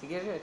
Sige,